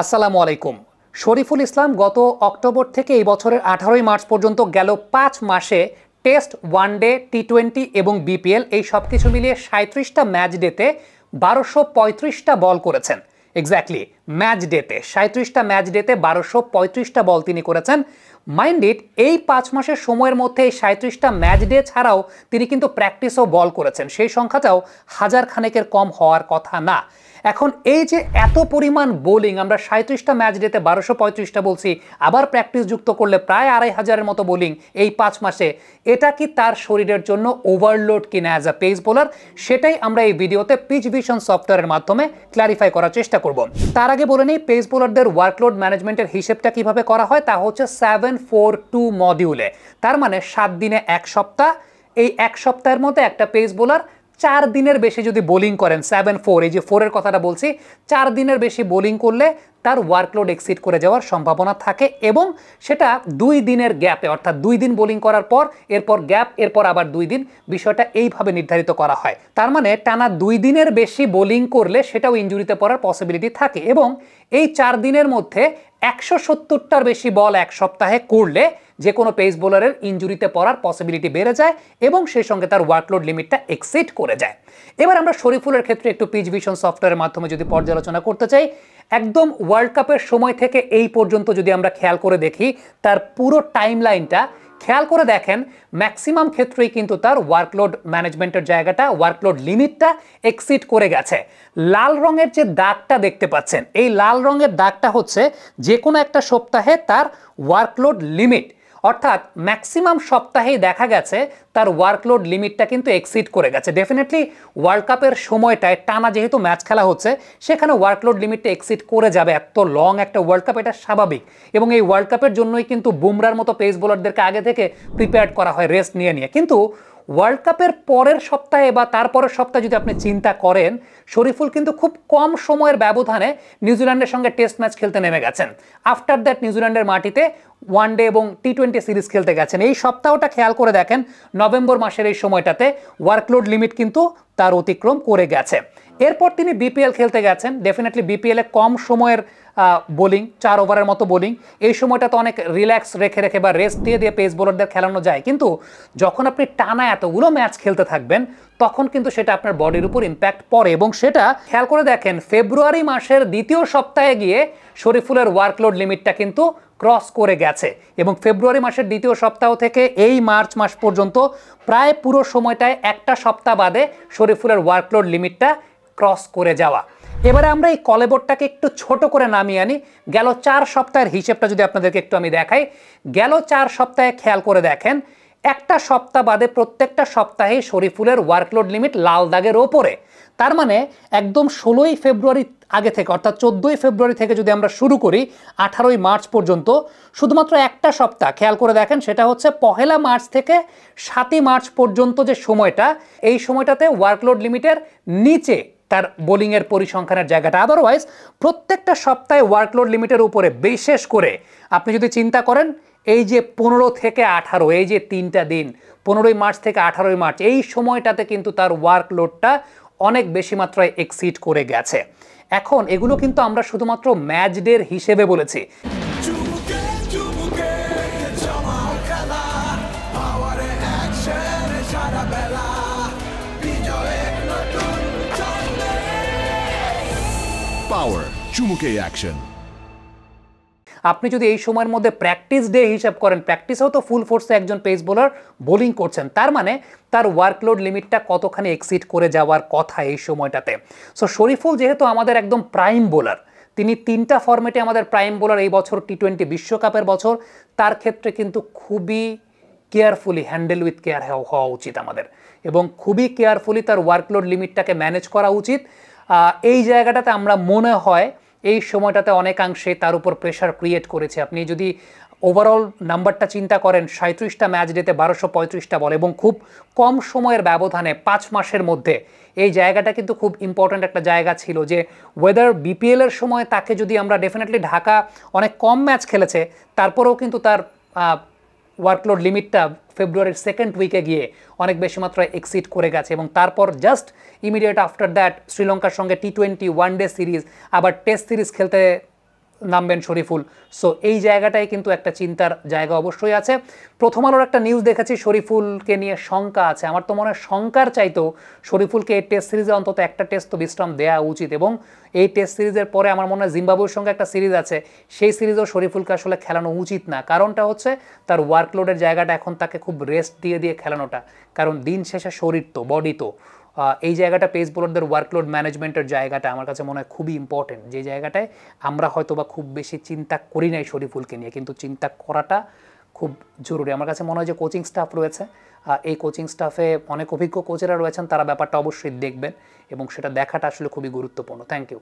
আসসালামু আলাইকুম। শরীফুল ইসলাম গত অক্টোবর থেকে এই বছরের আঠারোই মার্চ পর্যন্ত গেল পাঁচ মাসে test, one day T twenty এবং বিপিএল এই সব কিছু মিলিয়ে সাঁত্রিশটা ম্যাচ ডেতে বারোশো পঁয়ত্রিশটা বল করেছেন। এক্স্যাক্টলি ম্যাচ ডেতে সাঁত্রিশটা ম্যাচ ডেতে বারোশো পঁয়ত্রিশটা বল তিনি করেছেন। মাইন্ড ইট, এই পাঁচ মাসের সময়ের মধ্যে এই সাঁত্রিশটা ম্যাচ ডে ছাড়াও তিনি কিন্তু প্র্যাকটিসও বল করেছেন। সেই সংখ্যাটাও হাজার খানেকের কম হওয়ার কথা না। এখন এই যে এত পরিমাণ বোলিং, আমরা সাঁত্রিশটা ম্যাচ ডেতে বারোশো পঁয়ত্রিশটা বলছি, আবার প্র্যাকটিস যুক্ত করলে প্রায় আড়াই হাজারের মতো বোলিং এই পাঁচ মাসে, এটা কি তার শরীরের জন্য ওভারলোড কিনা অ্যাজ আ পেস বোলার সেটাই আমরা এই ভিডিওতে পিচ ভিশন সফটওয়্যারের মাধ্যমে ক্ল্যারিফাই করার চেষ্টা করব। তার আগে বলে নিই পেস বোলারদের ওয়ার্কলোড ম্যানেজমেন্টের হিসেবটা কীভাবে করা হয়, তা হচ্ছে সেভেন ফোর টু মডিউলে তার মানে সাত দিনে এক সপ্তাহ, এই এক সপ্তাহের মধ্যে একটা পেস বোলার চার দিনের বেশি যদি বোলিং করেন সেভেন ফোর এই যে ফোরের কথাটা বলছি, চার দিনের বেশি বোলিং করলে তার ওয়ার্কলোড এক্সিড করে যাওয়ার সম্ভাবনা থাকে এবং সেটা দুই দিনের গ্যাপে অর্থাৎ দুই দিন বোলিং করার পর, এরপর গ্যাপ এরপর আবার দুই দিন, বিষয়টা এইভাবে নির্ধারিত করা হয়। তার মানে টানা দুই দিনের বেশি বোলিং করলে সেটাও ইঞ্জুরিতে পড়ার পসিবিলিটি থাকে এবং এই চার দিনের মধ্যে একশো সত্তরটার বেশি বল এক সপ্তাহে করলে যে কোনো পেস বোলারের ইঞ্জুরিতে পড়ার পসিবিলিটি বেড়ে যায় এবং সেই সঙ্গে তার ওয়ার্কলোড লিমিটটা এক্সিড করে যায়। এবার আমরা শরীফুলের ক্ষেত্রে একটু পিচ ভিশন সফটওয়্যারের মাধ্যমে যদি পর্যালোচনা করতে চাই, একদম ওয়ার্ল্ড কাপের সময় থেকে এই পর্যন্ত যদি আমরা খেয়াল করে দেখি, তার পুরো টাইম লাইনটা খেয়াল করে দেখেন ম্যাক্সিমাম ক্ষেত্রেই কিন্তু তার ওয়ার্কলোড ম্যানেজমেন্টের জায়গাটা ওয়ার্কলোড লিমিটটা এক্সিড করে গেছে। লাল রঙের যে দাগটা দেখতে পাচ্ছেন, এই লাল রঙের দাগটা হচ্ছে যে কোনো একটা সপ্তাহে তার ওয়ার্কলোড লিমিট অর্থাৎ ম্যাক্সিমাম সপ্তাহেই দেখা গেছে তার ওয়ার্কলোড লিমিটটা কিন্তু এক্সিড করে গেছে। ডেফিনেটলি ওয়ার্ল্ড কাপের সময়টায় টানা যেহেতু ম্যাচ খেলা হচ্ছে, সেখানে ওয়ার্কলোড লিমিটটা এক্সিড করে যাবে। এত লং একটা ওয়ার্ল্ড কাপ এটা স্বাভাবিক। এবং এই ওয়ার্ল্ড কাপের জন্যই কিন্তু বুমরার মতো পেস বোলারদেরকে আগে থেকে প্রিপেয়ার করা হয় রেস্ট নিয়ে নিয়ে। কিন্তু ওয়ার্ল্ড কাপের পরের সপ্তাহে বা তারপরের সপ্তাহে যদি আপনি চিন্তা করেন, শরীফুল কিন্তু খুব কম সময়ের ব্যবধানে নিউজিল্যান্ডের সঙ্গে টেস্ট ম্যাচ খেলতে নেমে গেছেন। আফটার দ্যাট নিউজিল্যান্ডের মাটিতে ওয়ান ডে এবং টি টোয়েন্টি সিরিজ খেলতে গেছেন। এই সপ্তাহটা খেয়াল করে দেখেন, নভেম্বর মাসের এই সময়টাতে ওয়ার্কলোড লিমিট কিন্তু তার অতিক্রম করে গেছে। এরপর তিনি বিপিএল খেলতে গেছেন। ডেফিনেটলি বিপিএলে কম সময়ের বোলিং চার ওভারের মতো বোলিং এই সময়টা তো অনেক রিল্যাক্স রেখে রেখে বা রেস্ট দিয়ে দিয়ে পেস বোলারদের খেলানো যায়। কিন্তু যখন আপনি টানা এতগুলো ম্যাচ খেলতে থাকবেন, তখন কিন্তু সেটা আপনার বডির উপর ইম্প্যাক্ট পড়ে এবং সেটা খেয়াল করে দেখেন ফেব্রুয়ারি মাসের দ্বিতীয় সপ্তাহে গিয়ে শরীফুলের ওয়ার্কলোড লিমিটটা কিন্তু ক্রস করে গেছে এবং ফেব্রুয়ারি মাসের দ্বিতীয় সপ্তাহ থেকে এই মার্চ মাস পর্যন্ত প্রায় পুরো সময়টায় একটা সপ্তাহ বাদে শরীফুলের ওয়ার্কলোড লিমিটটা ক্রস করে যাওয়া। এবারে আমরা এই কলেবোর্ডটাকে একটু ছোট করে নামিয়ে আনি। গেল চার সপ্তাহের হিসেবটা যদি আপনাদেরকে একটু আমি দেখাই। গেল চার সপ্তাহে খেয়াল করে দেখেন, একটা সপ্তাহ বাদে প্রত্যেকটা সপ্তাহে শরীফুলের ওয়ার্কলোড লিমিট লাল দাগের ওপরে। তার মানে একদম ষোলোই ফেব্রুয়ারি আগে থেকে, অর্থাৎ চোদ্দোই ফেব্রুয়ারি থেকে যদি আমরা শুরু করি, আঠারোই মার্চ পর্যন্ত, শুধুমাত্র একটা সপ্তাহ, খেয়াল করে দেখেন, সেটা হচ্ছে পহেলা মার্চ থেকে সাতই মার্চ পর্যন্ত যে সময়টা, এই সময়টাতে ওয়ার্কলোড লিমিটের নিচে তার বোলিংয়ের পরিসংখ্যানের জায়গাটা। আদারওয়াইজ প্রত্যেকটা সপ্তাহে ওয়ার্কলোড লিমিটের উপরে বিশেষ করে আপনি যদি চিন্তা করেন, এই যে পনেরো থেকে আঠারো, এই যে তিনটা দিন, পনেরোই মার্চ থেকে আঠারোই মার্চ, এই সময়টাতে কিন্তু তার ওয়ার্কলোডটা অনেক বেশি মাত্রায় এক্সিড করে গেছে। এখন এগুলো কিন্তু আমরা শুধুমাত্র ম্যাচ ডের হিসেবে বলেছি। Power চুমুকে অ্যাকশন আপনি যদি এই সময়ের মধ্যে প্র্যাকটিস ডে হিসাব করেন প্র্যাকটিসেও তো ফুল ফোর্সে একজন পেস বোলার বোলিং করছেন। তার মানে তার ওয়ার্কলোড লিমিটটা কতখানি এক্সিড করে যাওয়ার কথা এই সময়টাতে। সো শরীফুল যেহেতু আমাদের একদম প্রাইম বোলার তিনি তিনটা ফর্মেটে আমাদের প্রাইম বোলার এই বছর টি টোয়েন্টি বিশ্বকাপের বছর। তার ক্ষেত্রে কিন্তু খুবই কেয়ারফুলি হ্যান্ডেল উইথ কেয়ার হওয়া উচিত আমাদের। এবং খুবই কেয়ারফুলি তার ওয়ার্কলোড লিমিটটাকে ম্যানেজ করা উচিত। এই জায়গাটাতে আমরা মনে হয় এই সময়টাতে অনেকাংশে তার উপর প্রেশার ক্রিয়েট করেছে। আপনি যদি ওভারঅল নাম্বারটা চিন্তা করেন সাঁত্রিশটা ম্যাচ ডেতে বারোশো পঁয়ত্রিশটা বল এবং খুব কম সময়ের ব্যবধানে পাঁচ মাসের মধ্যে এই জায়গাটা কিন্তু খুব ইম্পর্ট্যান্ট একটা জায়গা ছিল যে ওয়েদার বিপিএলের সময় তাকে যদি আমরা ডেফিনেটলি ঢাকা অনেক কম ম্যাচ খেলেছে, তারপরেও কিন্তু তার ওয়ার্কলোড লিমিটটা ফেব্রুয়ারির সেকেন্ড উইকে গিয়ে অনেক বেশি মাত্রায় এক্সিড করে গেছে এবং তারপর জাস্ট ইমিডিয়েট আফটার দ্যাট শ্রীলঙ্কার সঙ্গে T twenty one day series আবার টেস্ট সিরিজ খেলতে নামবেন শরীফুল। সো এই জায়গাটায় কিন্তু একটা চিন্তার জায়গা অবশ্যই আছে। প্রথম আলোর একটা নিউজ দেখেছি শরীফুলকে নিয়ে শঙ্কা আছে। আমার তো মনে হয় শঙ্কার চাইতো শরীফুলকে এই টেস্ট সিরিজে অন্তত একটা টেস্ট তো বিশ্রাম দেওয়া উচিত। এবং এই টেস্ট সিরিজের পরে আমার মনে হয় জিম্বাবুয়ের সঙ্গে একটা সিরিজ আছে। সেই সিরিজেও শরীফুলকে আসলে খেলানো উচিত না। কারণটা হচ্ছে তার ওয়ার্কলোডের জায়গাটা এখন তাকে খুব রেস্ট দিয়ে দিয়ে খেলানোটা। কারণ দিন শেষে শরীর তো বডি তো। এই জায়গাটা পেস বোলারদের ওয়ার্কলোড ম্যানেজমেন্টের জায়গাটা আমার কাছে মনে হয় খুবই ইম্পর্টেন্ট যে জায়গাটায় আমরা হয়তো বা খুব বেশি চিন্তা করি নাই শরীফুলকে নিয়ে, কিন্তু চিন্তা করাটা খুব জরুরি। আমার কাছে মনে হয় যে কোচিং স্টাফ রয়েছে এই কোচিং স্টাফে অনেক অভিজ্ঞ কোচেরা রয়েছেন, তারা ব্যাপারটা অবশ্যই দেখবেন এবং সেটা দেখাটা আসলে খুবই গুরুত্বপূর্ণ। Thank you